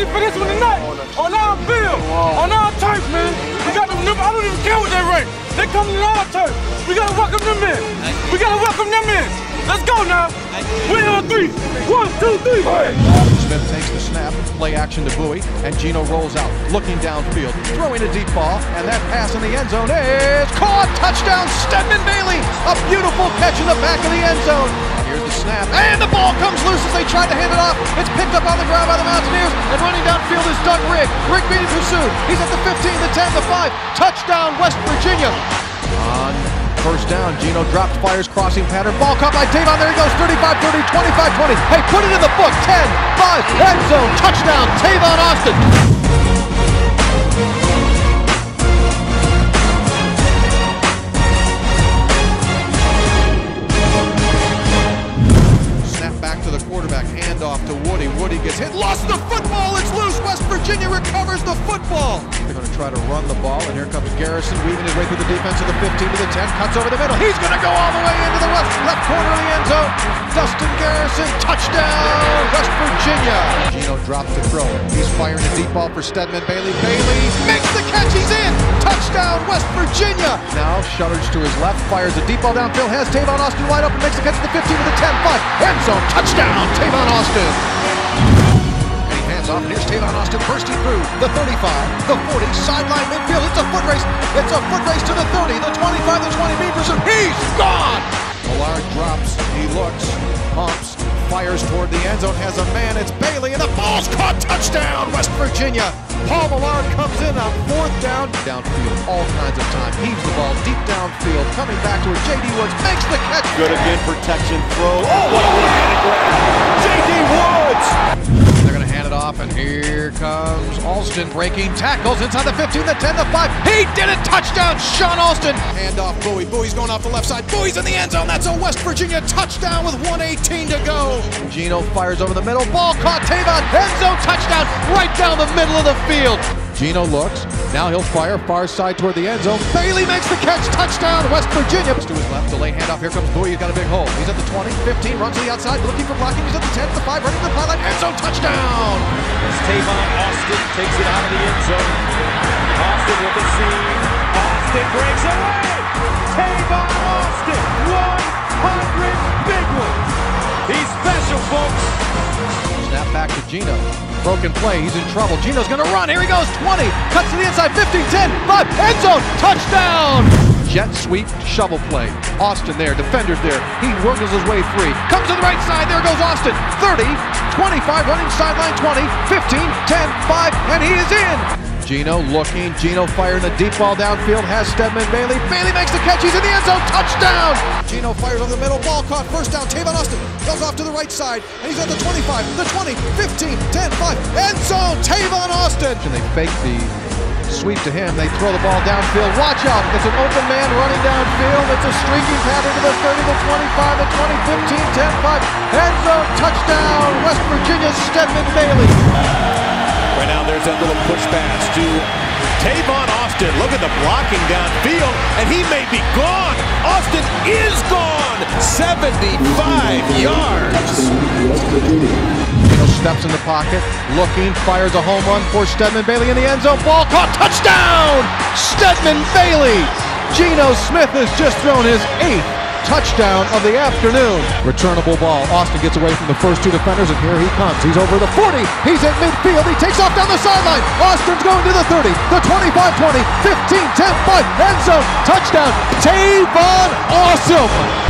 ready for this one tonight. On our field, on our turf, man. We got them I don't even care what they rank. They come to our turf. We gotta welcome them in. We gotta welcome them in. Let's go now. We're on three. One, two, three. Smith takes the snap, play action to Buie, and Geno rolls out, looking downfield, throwing a deep ball, and that pass in the end zone is caught. Touchdown, Stedman Bailey. A beautiful catch in the back of the end zone. Snap, and the ball comes loose as they try to hand it off. It's picked up on the ground by the Mountaineers, and running downfield is Doug Rigg. Rigg being pursued. He's at the 15, the 10, the 5. Touchdown, West Virginia. On first down, Geno drops, fires, crossing pattern. Ball caught by Tavon. There he goes, 35 30, 25 20. Hey, put it in the book. 10, 5, end zone, touchdown, Tavon Austin. Handoff to Woody. Woody gets hit, lost the football. It's loose. West Virginia recovers the football. They're going to try to run the ball, and here comes Garrison weaving his way through the defense of the 15 to the 10, cuts over the middle. He's going to go all the way into the left, left corner of the end zone. Dustin Garrison, touchdown, West Virginia. Geno drops the throw. He's firing a deep ball for Stedman Bailey. Bailey makes the catch. He's in. Touchdown, West Virginia. Now shutters to his left, fires a deep ball downfield, has Tavon Austin wide open, makes the catch to the 15 to the 10, 5, end zone, touchdown, Tavon Austin. And he hands off, and here's Tavon Austin bursting through the 35, the 40, sideline midfield. It's a foot race. It's a foot race to the 30, the 25, the 20, being pursued. He's gone. Millard drops, he looks, pumps, fires toward the end zone, has a man. It's Bailey, and the ball's caught. Touchdown, West Virginia. Paul Millard comes in on fourth down. Downfield, all kinds of time. Heaves the ball deep downfield, coming back to it. J.D. Woods makes the catch. Good again, protection throw. Oh, what a. J.D. Woods. Off, and here comes Alston breaking tackles inside the 15, the 10, the 5. He did it! Touchdown, Shawne Alston! Hand off Buie. Buie's going off the left side. Buie's in the end zone. That's a West Virginia touchdown with 118 to go. Geno fires over the middle. Ball caught. Tavon. End zone touchdown right down the middle of the field. Geno looks. Now he'll fire far side toward the end zone. Bailey makes the catch. Touchdown, West Virginia. To his left, delay handoff. Here comes Buie. He's got a big hole. He's at the 20, 15, runs to the outside, looking for blocking. He's at the 10, the 5, running the pylon. End zone touchdown. As Tavon Austin takes it out of the end zone. Austin with the seam. Austin breaks away. Tavon Austin, 100 big ones. He's special, folks. Back to Geno. Broken play. He's in trouble. Geno's to run. Here he goes. 20. Cuts to the inside. 15, 10, 5. End zone. Touchdown. Jet sweep shovel play. Austin there. Defenders there. He wiggles his way free. Comes to the right side. There goes Austin. 30, 25. Running sideline 20, 15, 10, 5. And he is in. Geno looking. Geno firing the deep ball downfield. Has Stedman Bailey. Bailey makes the catch. He's in the end zone. Touchdown. Geno fires over the middle. Ball caught. First down. Tavon Austin goes off to the right side. And he's at the 25, the 20, 15, 10, 5. End zone. Tavon Austin. And they fake the sweep to him. They throw the ball downfield. Watch out. It's an open man running downfield. It's a streaking pattern to the 30, the 25, the 20, 15, 10, 5. End zone. Touchdown. West Virginia. Stedman Bailey. Right now, there's that little push pass to Tavon Austin. Look at the blocking downfield, and he may be gone. Austin is gone. 75 yards. Steps in the pocket, looking, fires a home run for Stedman Bailey in the end zone. Ball caught, touchdown! Stedman Bailey! Geno Smith has just thrown his eighth touchdown of the afternoon. Returnable ball. Austin gets away from the first two defenders, and here he comes. He's over the 40. He's at midfield. He takes off down the sideline. Austin's going to the 30, the 25 20, 15 10 5, end zone, touchdown. Tavon Awesome!